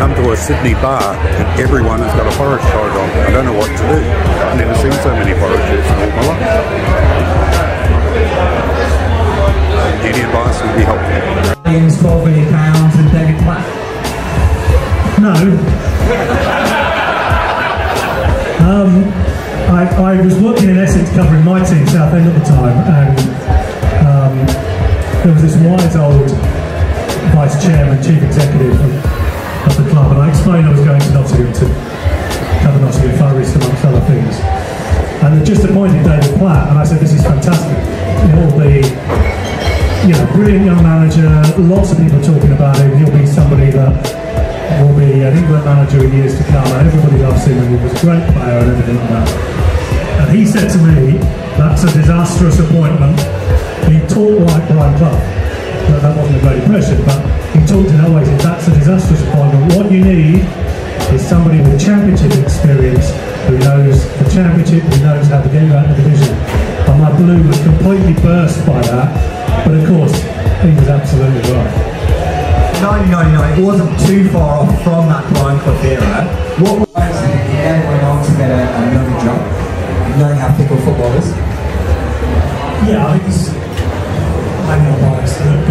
come to a Sydney bar and everyone has got a forest shirt on. I don't know what to do. I've never seen so many shirts in all my life. Any advice would be helpful. Millions, 12 million pounds and David Platt. No. um, I, I was working in Essex covering my team, Southend at the time, and um, there was this wise old vice chairman, chief executive I was going to Nottingham to cover Nottingham Forest amongst other things. And they just appointed David Platt, and I said, this is fantastic. Will be you know, brilliant young manager, lots of people talking about him. He'll be somebody that will be an England manager in years to come, and everybody loves him, and he was a great player and everything like that. And he said to me, that's a disastrous appointment. He talked like Brian Clough. But that wasn't a great impression, but talked in other ways. That's a disastrous appointment. What you need is somebody with championship experience who knows the championship, who knows how to get you out of the division. And my blue was completely burst by that, but of course, he was absolutely right. 1999, it wasn't too far off from that Brian Clough era. What was he then went on to get a, another job, knowing how fickle football is? Yeah, I think he's maybe not biased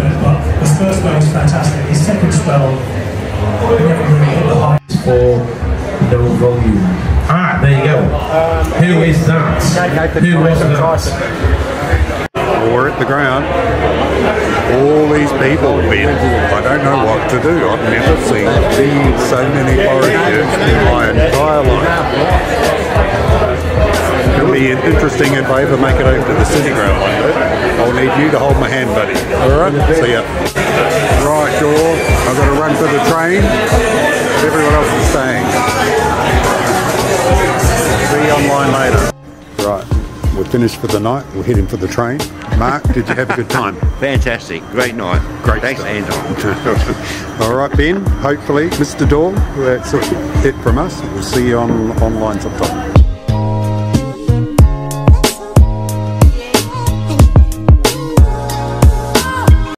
first spell was fantastic. His second spell, he never really hit the heights. for no volume. Ah, there you go. Who is that? Who was that? Or at the ground. All these people, Ben. I don't know what to do. I've never seen so many forest shirts in my entire life. Be interesting if I ever make it over to the city ground one day. I'll need you to hold my hand, buddy. Alright? See ya. Right, Shaw. I've got to run for the train. Everyone else is staying. See you online later. Right. We're finished for the night. We're heading for the train. Mark, did you have a good time? Fantastic. Great night. Great Thanks. Anton. All right, Ben. Hopefully, Mr. Dore. That's it from us. We'll see you on online sometime.